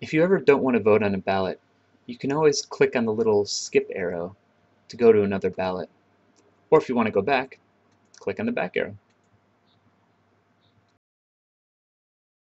If you ever don't want to vote on a ballot, you can always click on the little skip arrow to go to another ballot. Or if you want to go back, click on the back arrow.